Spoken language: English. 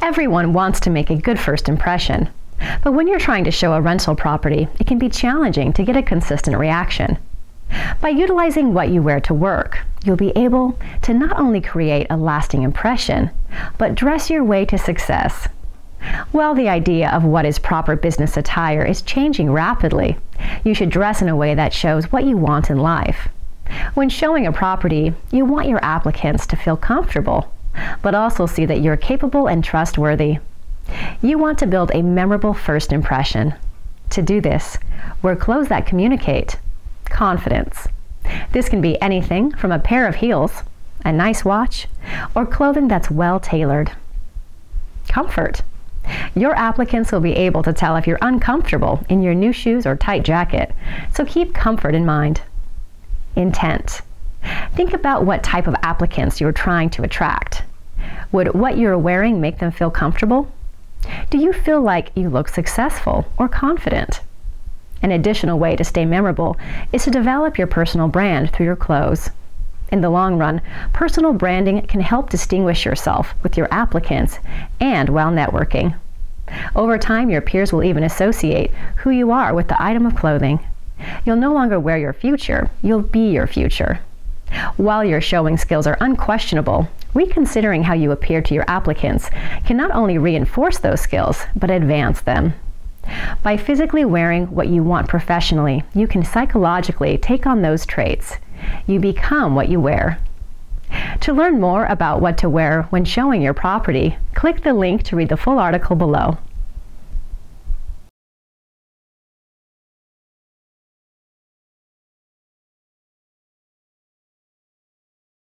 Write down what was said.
Everyone wants to make a good first impression, but when you're trying to show a rental property, it can be challenging to get a consistent reaction. By utilizing what you wear to work, you'll be able to not only create a lasting impression, but dress your way to success. While the idea of what is proper business attire is changing rapidly, you should dress in a way that shows what you want in life. When showing a property, you want your applicants to feel comfortable, but also see that you're capable and trustworthy. You want to build a memorable first impression. To do this, wear clothes that communicate confidence. This can be anything from a pair of heels, a nice watch, or clothing that's well tailored. Comfort. Your applicants will be able to tell if you're uncomfortable in your new shoes or tight jacket, so keep comfort in mind. Intent. Think about what type of applicants you're trying to attract. Would what you're wearing make them feel comfortable? Do you feel like you look successful or confident? An additional way to stay memorable is to develop your personal brand through your clothes. In the long run, personal branding can help distinguish yourself with your applicants and while networking. Over time, your peers will even associate who you are with the item of clothing. You'll no longer wear your future, you'll be your future. While your showing skills are unquestionable, reconsidering how you appear to your applicants can not only reinforce those skills, but advance them. By physically wearing what you want professionally, you can psychologically take on those traits. You become what you wear. To learn more about what to wear when showing your property, click the link to read the full article below.